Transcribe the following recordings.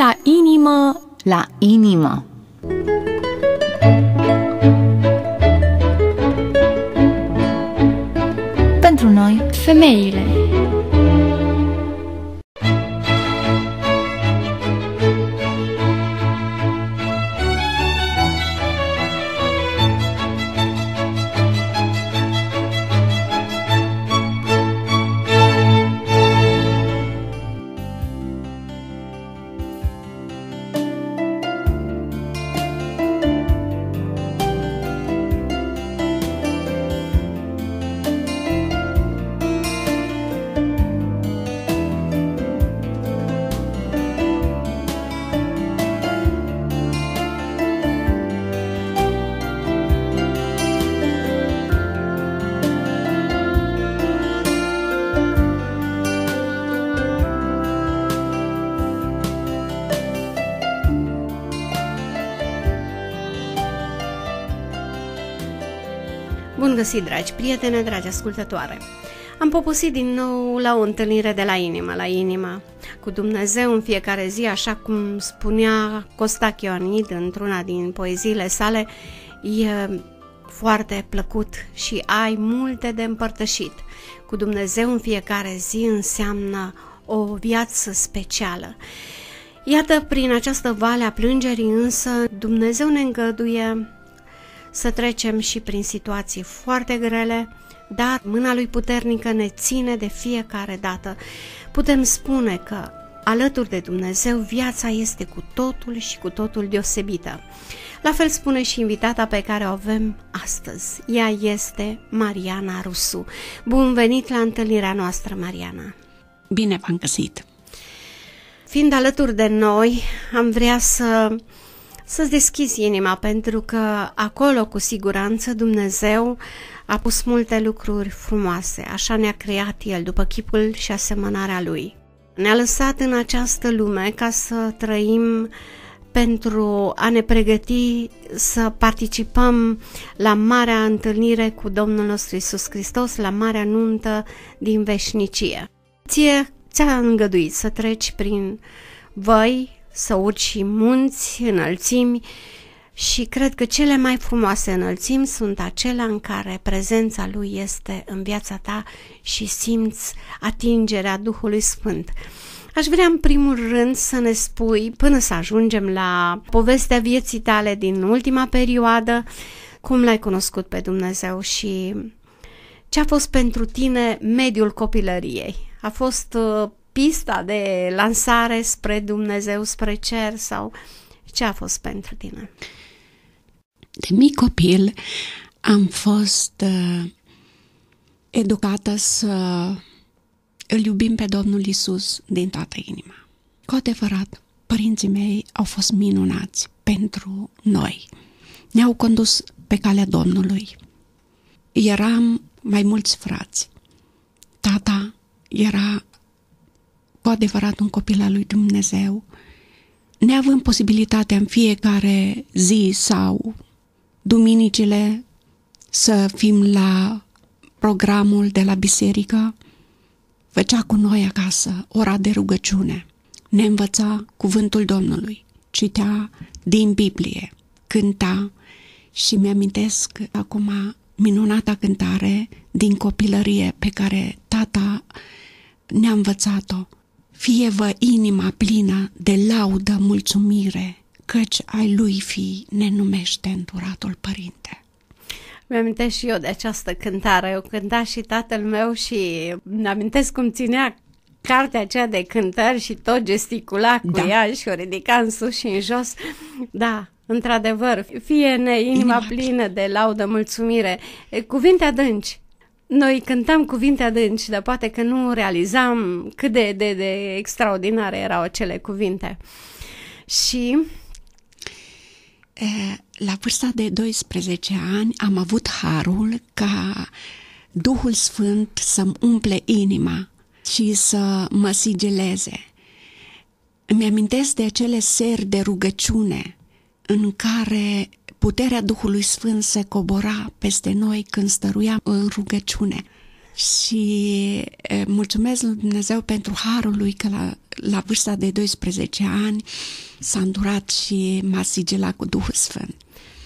la inimă, la inimă. Pentru noi, Femeile găsit, dragi prietene, dragi ascultătoare! Am poposit din nou la o întâlnire de la inimă la inimă, cu Dumnezeu în fiecare zi, așa cum spunea Costache Ioanid într-una din poeziile sale, e foarte plăcut și ai multe de împărtășit. Cu Dumnezeu în fiecare zi înseamnă o viață specială. Iată, prin această vale a plângerii însă, Dumnezeu ne îngăduie să trecem și prin situații foarte grele, dar mâna lui puternică ne ține de fiecare dată. Putem spune că alături de Dumnezeu viața este cu totul și cu totul deosebită. La fel spune și invitata pe care o avem astăzi. Ea este Mariana Rusu. Bun venit la întâlnirea noastră, Mariana! Bine v-am găsit! Fiind alături de noi, am vrea să să-ți deschizi inima, pentru că acolo, cu siguranță, Dumnezeu a pus multe lucruri frumoase. Așa ne-a creat El, după chipul și asemănarea Lui. Ne-a lăsat în această lume ca să trăim pentru a ne pregăti să participăm la marea întâlnire cu Domnul nostru Isus Hristos, la marea nuntă din veșnicie. Ție ți-a îngăduit să treci prin văi, să urci munți, înălțimi și cred că cele mai frumoase înălțimi sunt acelea în care prezența Lui este în viața ta și simți atingerea Duhului Sfânt. Aș vrea în primul rând să ne spui, până să ajungem la povestea vieții tale din ultima perioadă, cum l-ai cunoscut pe Dumnezeu și ce a fost pentru tine mediul copilăriei. A fost uh, pista de lansare spre Dumnezeu, spre cer sau ce a fost pentru tine? De mic copil am fost uh, educată să îl iubim pe Domnul Isus din toată inima. Cu adevărat, părinții mei au fost minunați pentru noi. Ne-au condus pe calea Domnului. Eram mai mulți frați. Tata era cu adevărat un copil al lui Dumnezeu, neavând posibilitatea în fiecare zi sau duminicile să fim la programul de la biserică, făcea cu noi acasă ora de rugăciune, ne învăța cuvântul Domnului, citea din Biblie, cânta și mi-amintesc acum minunata cântare din copilărie pe care tata ne-a învățat-o fie-vă inima plină de laudă mulțumire, căci ai lui fi ne numește înduratul părinte. Mi-amintesc și eu de această cântare. Eu cânta și tatăl meu și mi-amintesc cum ținea cartea aceea de cântări și tot gesticula cu da. ea și o ridica în sus și în jos. Da, într-adevăr, fie ne inima, inima plină de laudă, mulțumire, cuvinte adânci, noi cântam cuvinte adânci, dar poate că nu realizam cât de, de, de extraordinare erau acele cuvinte. Și la vârsta de 12 ani am avut harul ca Duhul Sfânt să-mi umple inima și să mă sigileze. Îmi amintesc de acele seri de rugăciune în care puterea Duhului Sfânt se cobora peste noi când stăruiam în rugăciune. Și e, mulțumesc lui Dumnezeu pentru harul lui că l-a, la vârsta de 12 ani s-a îndurat și m-a sigilat cu Duhul Sfânt.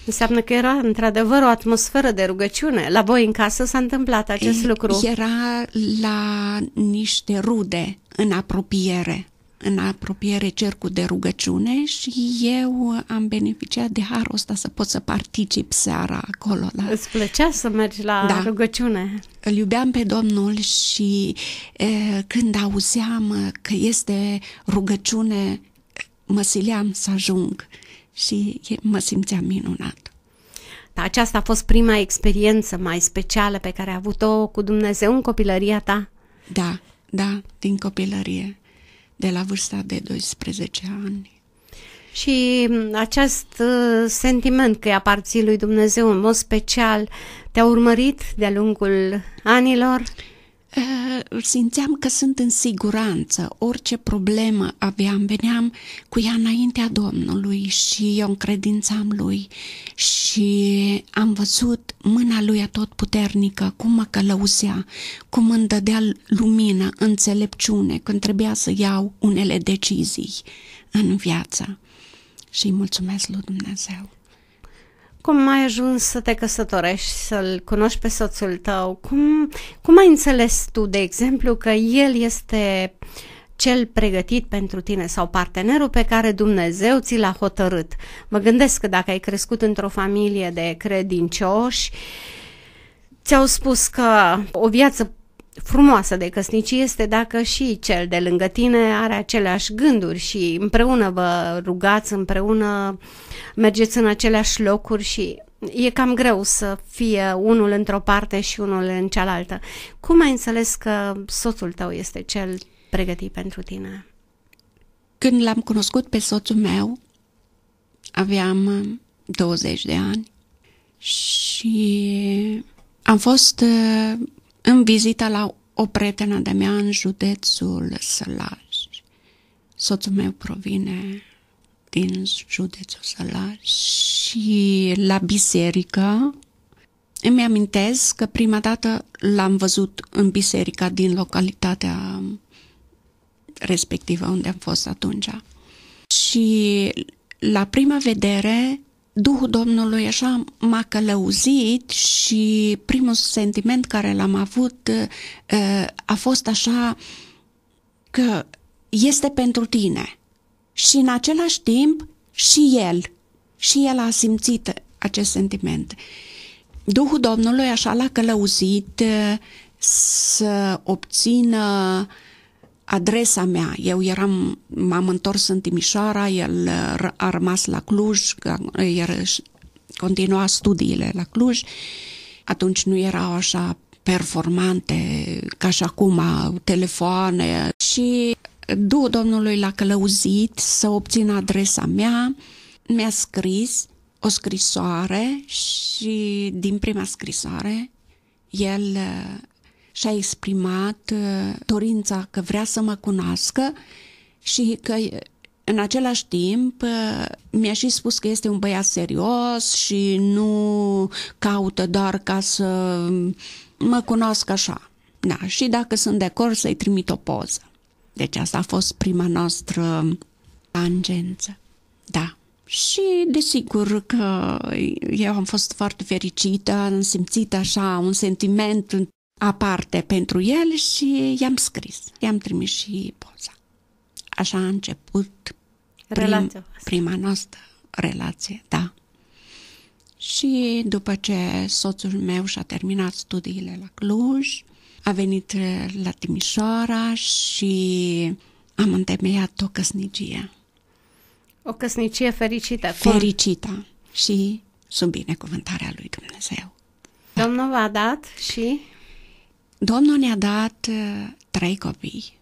Înseamnă că era într-adevăr o atmosferă de rugăciune. La voi în casă s-a întâmplat acest E- lucru. Era la niște rude în apropiere, în apropiere cercul de rugăciune și eu am beneficiat de harul ăsta să pot să particip seara acolo. La... Îți plăcea să mergi la Da. rugăciune? Îl iubeam pe Domnul și e, când auzeam că este rugăciune, mă sileam să ajung și e- mă simțeam minunat. Da, aceasta a fost prima experiență mai specială pe care ai avut-o cu Dumnezeu în copilăria ta. Da, da, din copilărie, de la vârsta de 12 ani. Și m, acest uh, sentiment că îi aparții lui Dumnezeu în mod special te-a urmărit de-a lungul anilor? Uh, simțeam că sunt în siguranță, orice problemă aveam, veneam cu ea înaintea Domnului și eu încredințam lui și am văzut mâna lui atotputernică, cum mă călăuzea, cum îmi dădea lumină, înțelepciune, când trebuia să iau unele decizii în viață. Și îi mulțumesc lui Dumnezeu. Cum ai ajuns să te căsătorești, să-l cunoști pe soțul tău? Cum, cum ai înțeles tu, de exemplu, că el este cel pregătit pentru tine sau partenerul pe care Dumnezeu ți l-a hotărât? Mă gândesc că dacă ai crescut într-o familie de credincioși, ți-au spus că o viață frumoasă de căsnicie este dacă și cel de lângă tine are aceleași gânduri și împreună vă rugați, împreună mergeți în aceleași locuri și e cam greu să fie unul într-o parte și unul în cealaltă. Cum ai înțeles că soțul tău este cel pregătit pentru tine? Când l-am cunoscut pe soțul meu, aveam uh, 20 de ani și am fost uh, în vizită la o prietenă de mea în județul Sălaj. Soțul meu provine din județul Sălaj și la biserică îmi amintesc că prima dată l-am văzut în biserica din localitatea respectivă unde am fost atunci. Și la prima vedere, Duhul Domnului așa m-a călăuzit și primul sentiment care l-am avut uh, a fost așa că este pentru tine. Și în același timp și el, și el a simțit acest sentiment. Duhul Domnului așa l-a călăuzit uh, să obțină adresa mea. Eu eram, m-am întors în Timișoara, el uh, a rămas la Cluj, că- el își continua studiile la Cluj. Atunci nu erau așa performante ca și acum, telefoane și Duhul Domnului l-a călăuzit să obțină adresa mea, mi-a scris o scrisoare și din prima scrisoare el uh, și-a exprimat uh, dorința că vrea să mă cunoască și că uh, în același timp uh, mi-a și spus că este un băiat serios și nu caută doar ca să mă cunoască așa. Da, și dacă sunt de acord să-i trimit o poză. Deci asta a fost prima noastră tangență. Da. Și desigur că eu am fost foarte fericită, am simțit așa un sentiment aparte pentru el și i-am scris, i-am trimis și poza. Așa a început prim, Relația voastră. prima noastră relație, da. Și după ce soțul meu și-a terminat studiile la Cluj, a venit eh, la Timișoara și am întemeiat o căsnicie O căsnicie fericită. Cum? fericită și sub binecuvântarea lui Dumnezeu. Domnul v-a dat și Domnul ne-a dat uh, trei copii.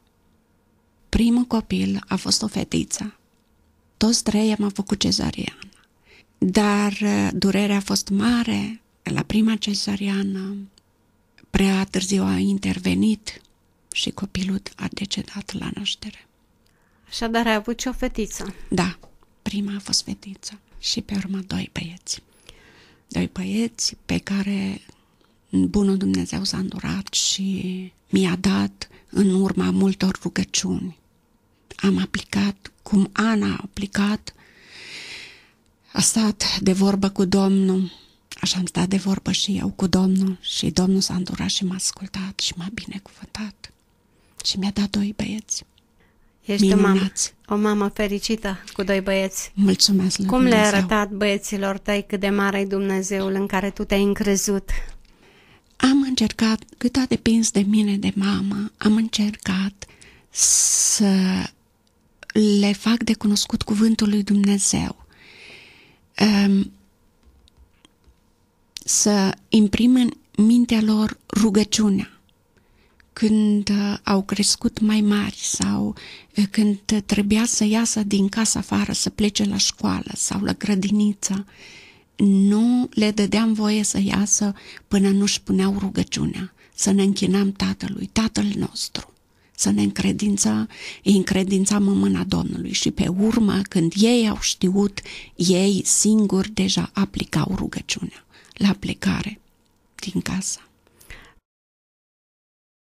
Primul copil a fost o fetiță. Toți trei am făcut cezariană. Dar uh, durerea a fost mare. La prima cezariană prea târziu a intervenit și copilul a decedat la naștere. așadar ai avut și o fetiță. Da, prima a fost fetiță și pe urmă doi băieți. Doi băieți pe care bunul Dumnezeu s-a îndurat și mi-a dat în urma multor rugăciuni. am aplicat, cum Ana a aplicat, a stat de vorbă cu Domnul, așa am stat de vorbă și eu cu Domnul și Domnul s-a îndurat și m-a ascultat și m-a binecuvântat și mi-a dat doi băieți. Ești o mamă, Minunați. o mamă fericită cu doi băieți. Mulțumesc lui Cum Dumnezeu. le-ai arătat băieților tăi cât de mare e Dumnezeul în care tu te-ai încrezut? Am încercat, cât a depins de mine, de mama, am încercat să le fac de cunoscut cuvântul lui Dumnezeu. Um, să imprim în mintea lor rugăciunea când uh, au crescut mai mari sau uh, când trebuia să iasă din casa afară, să plece la școală sau la grădiniță, nu le dădeam voie să iasă până nu-și puneau rugăciunea, să ne închinam Tatălui, Tatăl nostru, să ne încredința, îi încredințam în mâna Domnului și pe urmă, când ei au știut, ei singuri deja aplicau rugăciunea la plecare din casă.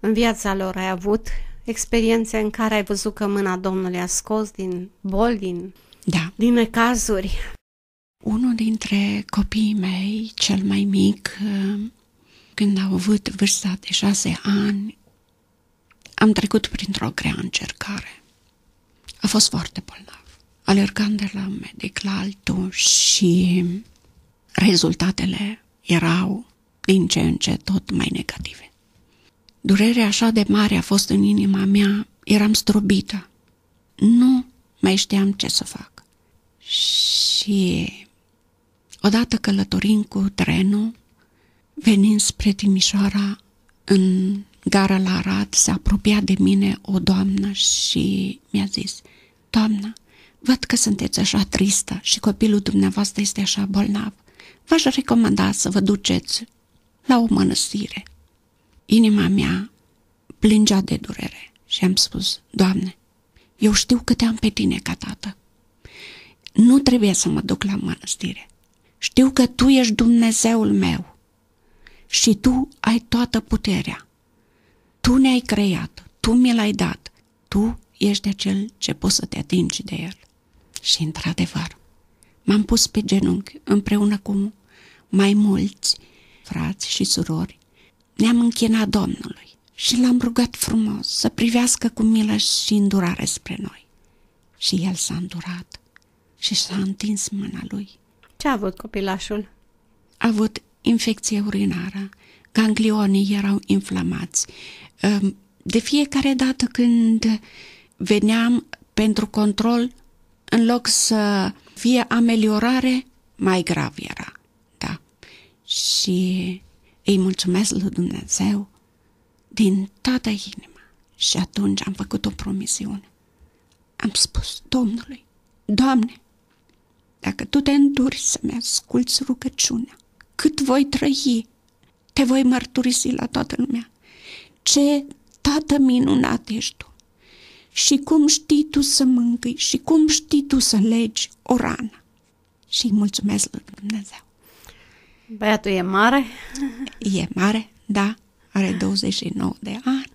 În viața lor ai avut experiențe în care ai văzut că mâna Domnului a scos din boli, din, Da, din necazuri. Unul dintre copiii mei, cel mai mic, uh, când au avut vârsta de șase ani, am trecut printr-o grea încercare. A fost foarte bolnav. Alergam de la un medic la altul și rezultatele erau din ce în ce tot mai negative. Durerea așa de mare a fost în inima mea, eram strobită. Nu mai știam ce să fac. Și odată călătorind cu trenul, venind spre Timișoara, în gara la Arad, se apropia de mine o doamnă și mi-a zis, Doamnă, văd că sunteți așa tristă și copilul dumneavoastră este așa bolnav. V-aș recomanda să vă duceți la o mănăstire. Inima mea plângea de durere și am spus, Doamne, eu știu că te am pe tine ca tată. Nu trebuie să mă duc la mănăstire. Știu că Tu ești Dumnezeul meu și Tu ai toată puterea. Tu ne-ai creat, Tu mi l-ai dat, Tu ești acel ce poți să te atingi de El. Și într-adevăr, m-am pus pe genunchi împreună cu mai mulți frați și surori. Ne-am închinat Domnului și l-am rugat frumos să privească cu milă și îndurare spre noi. Și el s-a îndurat și s-a întins mâna lui. Ce a avut copilașul? A avut infecție urinară, ganglionii erau inflamați. Ehm, De fiecare dată când veneam pentru control, în loc să fie ameliorare, mai grav era. Da. Și îi mulțumesc lui Dumnezeu din toată inima. Și atunci am făcut o promisiune. Am spus Domnului, Doamne, dacă Tu te înduri să-mi asculți rugăciunea, cât voi trăi, te voi mărturisi la toată lumea. Ce tată minunat ești Tu! Și cum știi Tu să mângâi și cum știi Tu să legi o rană. Și îi mulțumesc lui Dumnezeu. Băiatul e mare? E mare, da, are 29 de ani,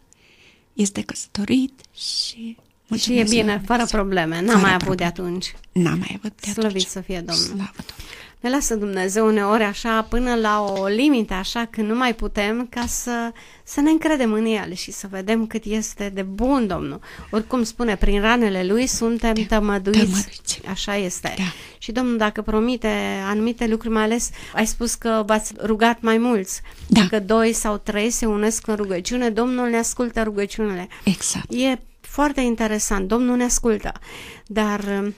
este căsătorit și... Și e mulțumesc bine, lui fără Dumnezeu. probleme. N-a Fără mai avut de probleme. atunci. N-am mai avut de Slăvit atunci. să fie Domnul. Slavă Domnului. Ne lasă Dumnezeu uneori așa până la o limită, așa că nu mai putem ca să, să ne încredem în El și să vedem cât este de bun Domnul. Oricum spune, prin ranele Lui suntem tămăduiți. tămăduiți. Așa este. Da. Și Domnul dacă promite anumite lucruri, mai ales ai spus că v-ați rugat mai mulți. Da. Dacă doi sau trei se unesc în rugăciune, Domnul ne ascultă rugăciunile. Exact. E foarte interesant, Domnul ne ascultă, dar uh,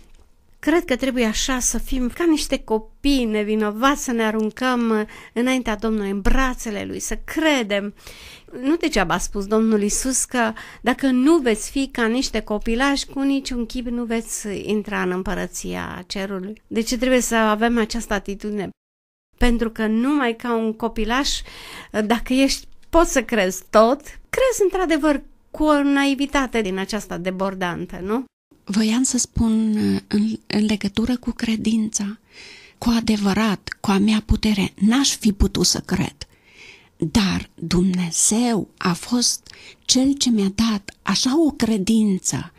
cred că trebuie așa să fim ca niște copii nevinovați, să ne aruncăm uh, înaintea Domnului, în brațele Lui, să credem. Nu degeaba a spus Domnul Isus că dacă nu veți fi ca niște copilași, cu niciun chip nu veți intra în împărăția cerului. De ce trebuie să avem această atitudine? Pentru că numai ca un copilaș, dacă ești, poți să crezi tot, crezi într-adevăr cu o naivitate din aceasta debordantă, nu? Voiam să spun uh, în, în legătură cu credința, cu adevărat, cu a mea putere, n-aș fi putut să cred. Dar Dumnezeu a fost cel ce mi-a dat așa o credință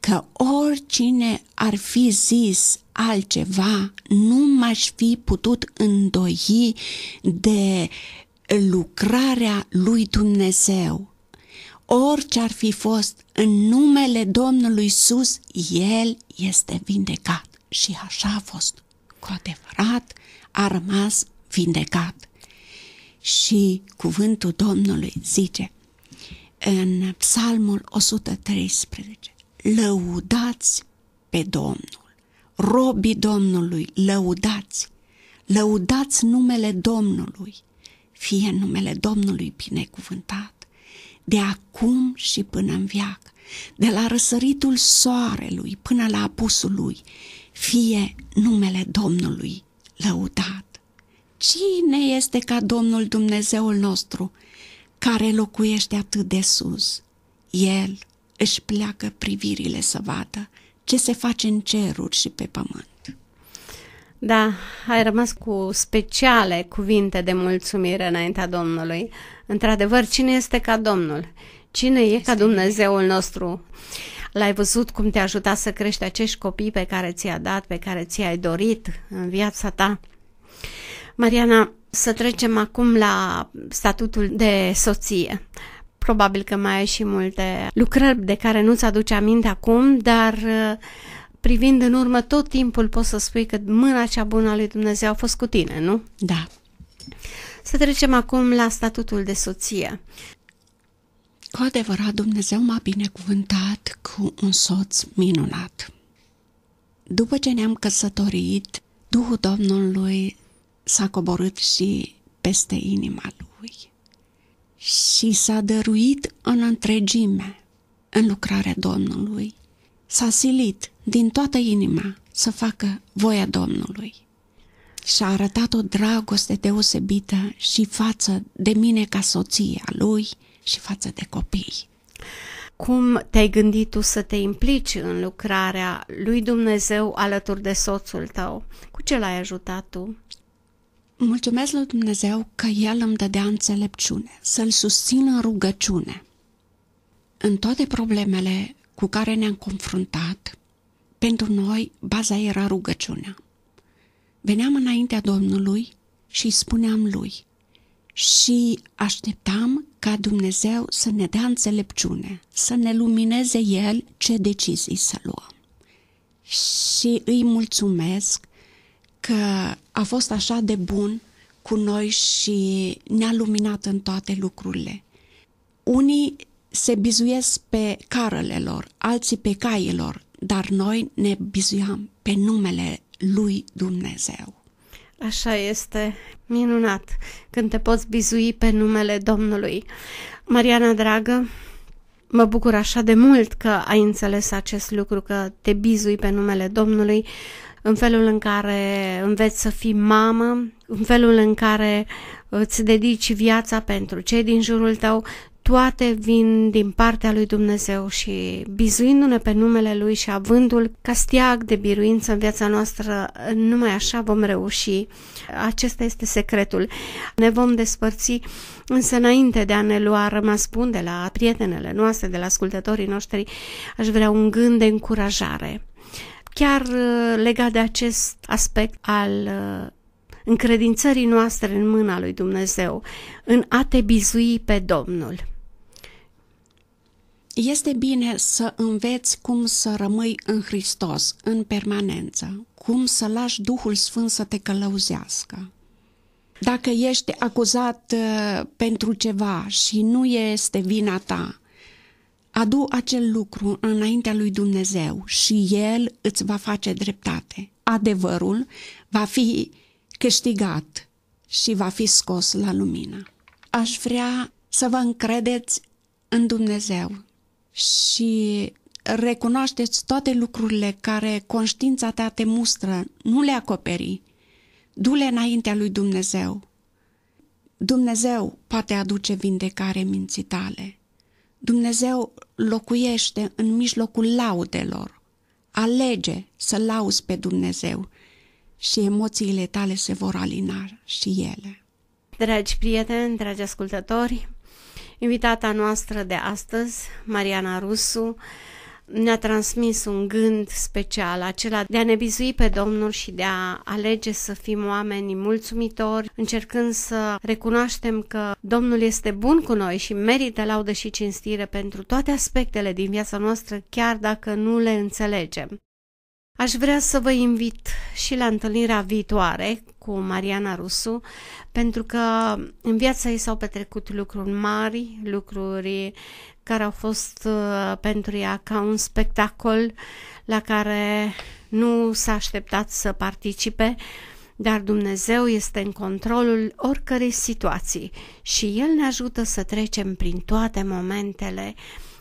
că oricine ar fi zis altceva, nu m-aș fi putut îndoi de lucrarea lui Dumnezeu. Orice ar fi fost în numele Domnului Sus, El este vindecat. Și așa a fost. Cu adevărat a rămas vindecat. Și cuvântul Domnului zice în Psalmul 113, lăudați pe Domnul, robii Domnului, lăudați, lăudați numele Domnului, fie numele Domnului binecuvântat, de acum și până în viac, de la răsăritul soarelui până la apusul lui, fie numele Domnului lăudat. Cine este ca Domnul Dumnezeul nostru, care locuiește atât de sus? El își pleacă privirile să vadă ce se face în ceruri și pe pământ. Da, ai rămas cu speciale cuvinte de mulțumire înaintea Domnului. Într-adevăr, cine este ca Domnul? Cine e este ca Dumnezeul nostru? L-ai văzut cum te-a ajutat să crești acești copii pe care ți-a dat, pe care ți-ai dorit în viața ta? Mariana, să trecem acum la statutul de soție. Probabil că mai ai și multe lucrări de care nu-ți aduce aminte acum, dar uh, privind în urmă tot timpul poți să spui că mâna cea bună a lui Dumnezeu a fost cu tine, nu? Da. Să trecem acum la statutul de soție. Cu adevărat, Dumnezeu m-a binecuvântat cu un soț minunat. După ce ne-am căsătorit, Duhul Domnului s-a coborât și peste inima lui și s-a dăruit în întregime în lucrarea Domnului. S-a silit din toată inima să facă voia Domnului și a arătat o dragoste deosebită și față de mine ca soție a lui și față de copii. Cum te-ai gândit tu să te implici în lucrarea lui Dumnezeu alături de soțul tău? Cu ce l-ai ajutat tu? Mulțumesc lui Dumnezeu că El îmi dădea înțelepciune, să-L susțin în rugăciune. În toate problemele cu care ne-am confruntat, pentru noi baza era rugăciunea. Veneam înaintea Domnului și îi spuneam lui și așteptam ca Dumnezeu să ne dea înțelepciune, să ne lumineze El ce decizii să luăm. Și îi mulțumesc că a fost așa de bun cu noi și ne-a luminat în toate lucrurile. Unii se bizuiesc pe carele lor, alții pe cailor, dar noi ne bizuiam pe numele lui Dumnezeu. Așa este, minunat, când te poți bizui pe numele Domnului. Mariana, dragă, mă bucur așa de mult că ai înțeles acest lucru, că te bizui pe numele Domnului în felul în care înveți să fii mamă, în felul în care îți dedici viața pentru cei din jurul tău, toate vin din partea lui Dumnezeu și bizuindu-ne pe numele lui și avându-l ca steag de biruință în viața noastră, numai așa vom reuși. Acesta este secretul. Ne vom despărți, însă înainte de a ne lua rămas bun de la prietenele noastre, de la ascultătorii noștri, aș vrea un gând de încurajare chiar uh, legat de acest aspect al uh, încredințării noastre în mâna lui Dumnezeu, în a te bizui pe Domnul. Este bine să înveți cum să rămâi în Hristos, în permanență, cum să lași Duhul Sfânt să te călăuzească. Dacă ești acuzat uh, pentru ceva și nu este vina ta, adu acel lucru înaintea lui Dumnezeu și El îți va face dreptate. Adevărul va fi câștigat și va fi scos la lumină. Aș vrea să vă încredeți în Dumnezeu și recunoașteți toate lucrurile care conștiința ta te mustră, nu le acoperi, du-le înaintea lui Dumnezeu. Dumnezeu poate aduce vindecare minții tale. Dumnezeu locuiește în mijlocul laudelor. Alege să lauzi pe Dumnezeu și emoțiile tale se vor alina și ele. Dragi prieteni, dragi ascultători, invitata noastră de astăzi, Mariana Rusu, ne-a transmis un gând special, acela de a ne bizui pe Domnul și de a alege să fim oameni mulțumitori, încercând să recunoaștem că Domnul este bun cu noi și merită laudă și cinstire pentru toate aspectele din viața noastră, chiar dacă nu le înțelegem. Aș vrea să vă invit și la întâlnirea viitoare cu Mariana Rusu, pentru că în viața ei s-au petrecut lucruri mari, lucruri care au fost uh, pentru ea ca un spectacol la care nu s-a așteptat să participe, dar Dumnezeu este în controlul oricărei situații și El ne ajută să trecem prin toate momentele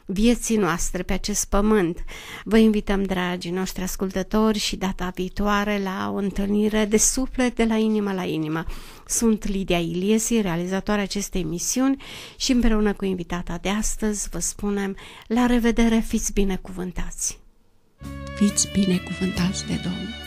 vieții noastre pe acest pământ. Vă invităm, dragii noștri ascultători, și data viitoare la o întâlnire de suflet de la inimă la inimă. Sunt Lidia Iliesi, realizatoarea acestei emisiuni și împreună cu invitata de astăzi vă spunem la revedere, fiți binecuvântați! Fiți binecuvântați de Domnul!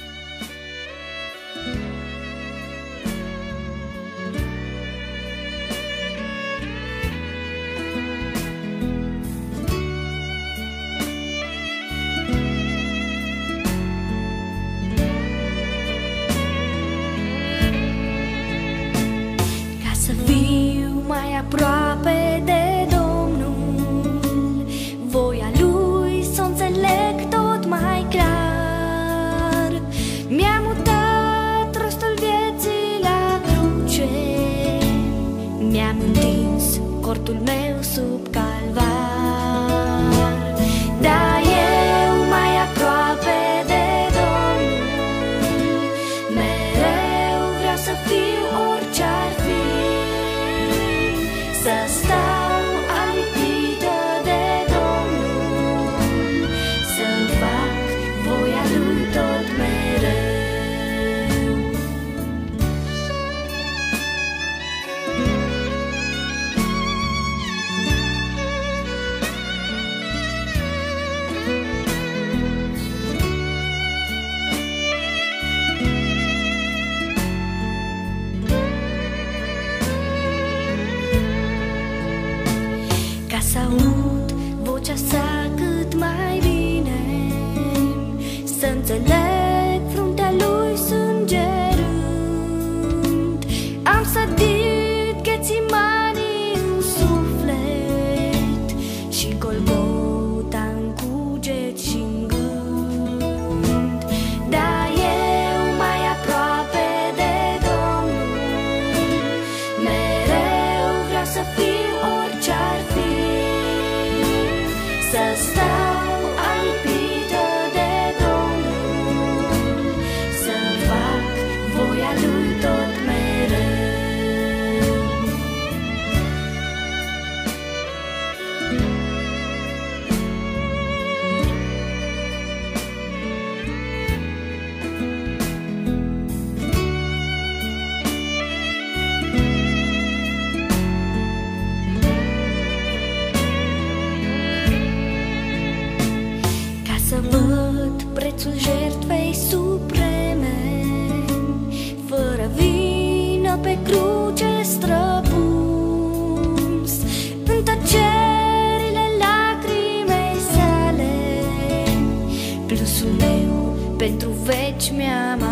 te me ama.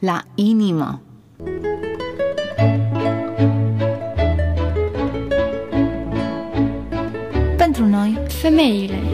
La inimă. Pentru noi, femeile.